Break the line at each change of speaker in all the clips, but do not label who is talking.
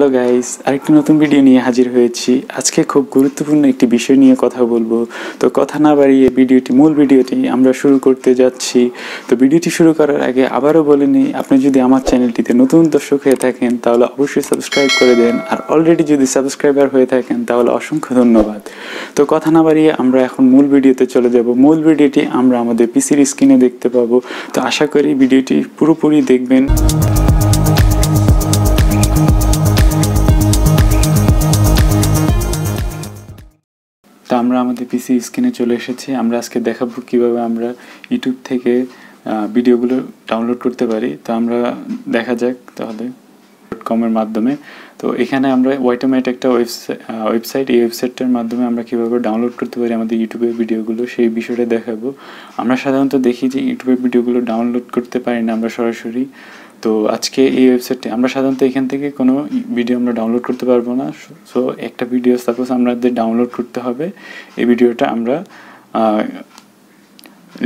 Hello guys আরেকটি নতুন video নিয়ে হাজির হয়েছি। আজকে খুব গুরুত্বপূর্ণ একটি বিষয় নিয়ে কথা বলব। তো কথা না বাড়িয়ে ভিডিওটি মূল ভিডিওটি আমরা শুরু করতে যাচ্ছি। তো ভিডিওটি শুরু করার আগে আবারও বলে নিই, আপনি যদি আমার চ্যানেলটিতে নতুন দর্শক হয়ে থাকেন, তাহলে অবশ্যই সাবস্ক্রাইব করে দেন। আর অলরেডি যদি সাবস্ক্রাইবার হয়ে থাকেন, তাহলে অসংখ্য ধন্যবাদ। তো কথা না বাড়িয়ে আমরা এখন মূল ভিডিওতে চলে যাব। মূল ভিডিওটি আমরা আমাদের পিসির স্ক্রিনে দেখতে পাবো। তো আশা করি ভিডিওটি পুরোপুরি দেখবেন। তো আমরা আমাদের পিসি স্ক্রিনে চলে এসেছি। আমরা আজকে দেখাবো কীভাবে আমরা ইউটিউব থেকে ভিডিওগুলো ডাউনলোড করতে পারি। তো আমরা দেখা যাক তাহলে ডট কমের মাধ্যমে। তো এখানে আমরা ওয়াইটোমেট একটা ওয়েবসাইট এই ওয়েবসাইটটার মাধ্যমে আমরা কীভাবে ডাউনলোড করতে পারি আমাদের ইউটিউবের ভিডিওগুলো সেই বিষয়টা দেখাবো। আমরা সাধারণত দেখি যে ইউটিউবের ভিডিওগুলো ডাউনলোড করতে পারি না আমরা সরাসরি। তো আজকে এই ওয়েবসাইটে আমরা সাধারণত এখান থেকে কোনো ভিডিও আমরা ডাউনলোড করতে পারব না। সো একটা ভিডিও সাপোজ আমাদের ডাউনলোড করতে হবে, এই ভিডিওটা আমরা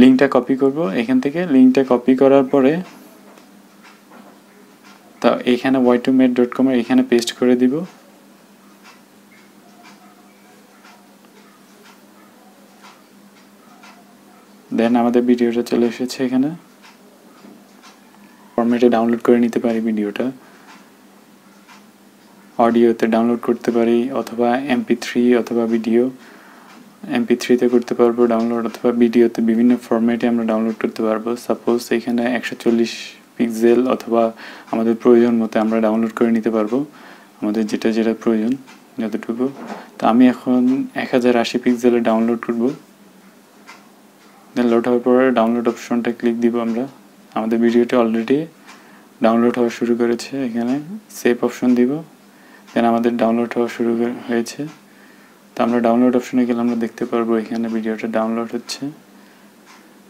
লিঙ্কটা কপি করব। এখান থেকে লিঙ্কটা কপি করার পরে, তা এখানে ওয়াই টু মেড ডট কমের এখানে পেস্ট করে দিব। দেন আমাদের ভিডিওটা চলে এসেছে এখানে। ফরম্যাটে ডাউনলোড করে নিতে পারি ভিডিওটা অডিওতে ডাউনলোড করতে পারি, অথবা এমপি থ্রি অথবা ভিডিও এমপি থ্রিতে করতে পারব ডাউনলোড অথবা ভিডিওতে বিভিন্ন ফরম্যাটে আমরা ডাউনলোড করতে পারব। সাপোজ এখানে একশো চল্লিশ পিক্সেল অথবা আমাদের প্রয়োজন মতো আমরা ডাউনলোড করে নিতে পারব। আমাদের যেটা যেটা প্রয়োজন, যতটুকু। তো আমি এখন এক হাজার আশি পিক্সেলে ডাউনলোড করব। দেন লোড হওয়ার পরে ডাউনলোড অপশনটা ক্লিক দিব আমরা। আমাদের ভিডিওটি অলরেডি ডাউনলোড হওয়া শুরু করেছে এখানে। সেভ অপশন দিব দেন আমাদের ডাউনলোড হওয়া শুরু হয়েছে। তো আমরা ডাউনলোড অপশনে গেলে আমরা দেখতে পারব এখানে ভিডিওটা ডাউনলোড হচ্ছে।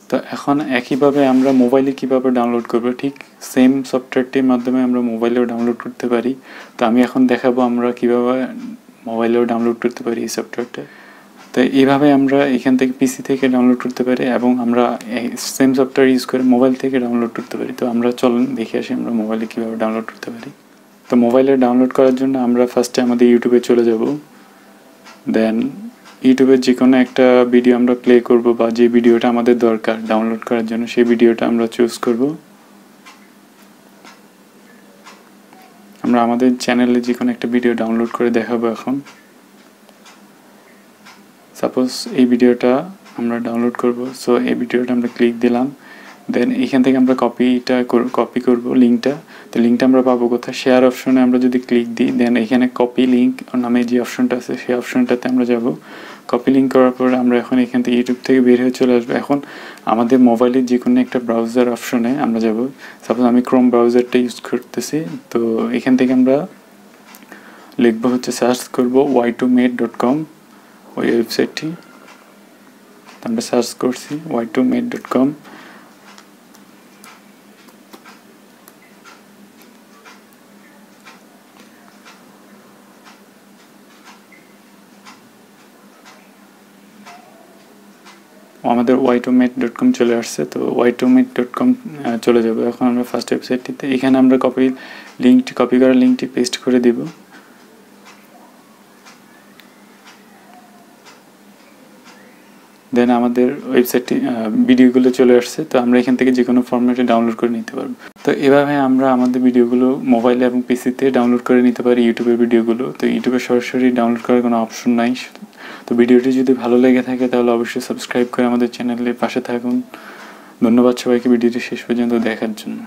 তো এখন একইভাবে আমরা মোবাইলে কীভাবে ডাউনলোড করব, ঠিক সেম সফটওয়্যারটির মাধ্যমে আমরা মোবাইলেও ডাউনলোড করতে পারি। তো আমি এখন দেখাবো আমরা কীভাবে মোবাইলেও ডাউনলোড করতে পারি এই সফটওয়্যারটা তো এইভাবে আমরা এখান থেকে পিসি থেকে ডাউনলোড করতে পারি এবং আমরা সেম সফটওয়্যার ইউজ করে মোবাইল থেকে ডাউনলোড করতে পারি। তো আমরা চলুন দেখে আসি আমরা মোবাইলে কীভাবে ডাউনলোড করতে পারি। তো মোবাইলে ডাউনলোড করার জন্য আমরা ফার্স্টে আমাদের ইউটিউবে চলে যাব। দেন ইউটিউবের যে কোনো একটা ভিডিও আমরা প্লে করব বা যে ভিডিওটা আমাদের দরকার ডাউনলোড করার জন্য সেই ভিডিওটা আমরা চুজ করব। আমরা আমাদের চ্যানেলে যে কোনো একটা ভিডিও ডাউনলোড করে দেখাবো এখন। সাপোজ এই ভিডিওটা আমরা ডাউনলোড করব সো এই ভিডিওটা আমরা ক্লিক দিলাম দেন এখান থেকে আমরা কপিটা কপি করব লিঙ্কটা তো লিঙ্কটা আমরা পাবো কোথায়? শেয়ার অপশনে আমরা যদি ক্লিক দিই দেন এখানে কপি লিঙ্ক নামে যে অপশনটা আছে, সেই অপশনটাতে আমরা যাব। কপি লিঙ্ক করার পরে আমরা এখন এখান থেকে ইউটিউব থেকে বের হয়ে চলে আসব। এখন আমাদের মোবাইলের যে কোনো একটা ব্রাউজার অপশনে আমরা যাব। সাপোজ আমি ক্রোম ব্রাউজারটা ইউজ করতেছি, তো এখান থেকে আমরা লিখব হচ্ছে সার্চ করব Y two mate dot com ওই ওয়েবসাইটটি। আমরা সার্চ করছি Y two mate dot com আমাদের ওয়াইটোমেট ডট কম চলে আসছে, তো ওয়াইটোমেট ডট কম চলে যাব। এখন আমরা ফার্স্ট ওয়েবসাইটটিতে এখানে আমরা কপি লিঙ্কটি কপি করা লিঙ্কটি পেস্ট করে দিব। দেন আমাদের ওয়েবসাইটটি ভিডিওগুলো চলে আসছে, তো আমরা এখান থেকে যে কোনো ফরম্যাটে ডাউনলোড করে নিতে পারব। তো এভাবে আমরা আমাদের ভিডিওগুলো মোবাইলে এবং পিসিতে ডাউনলোড করে নিতে পারি ইউটিউবের ভিডিওগুলো তো ইউটিউবে সরাসরি ডাউনলোড করার কোনো অপশন নাই। তো ভিডিওটি যদি ভালো লেগে থাকে, তাহলে অবশ্যই সাবস্ক্রাইব করে আমাদের চ্যানেলের পাশে থাকুন। ধন্যবাদ সবাইকে ভিডিওটি শেষ পর্যন্ত দেখার জন্য।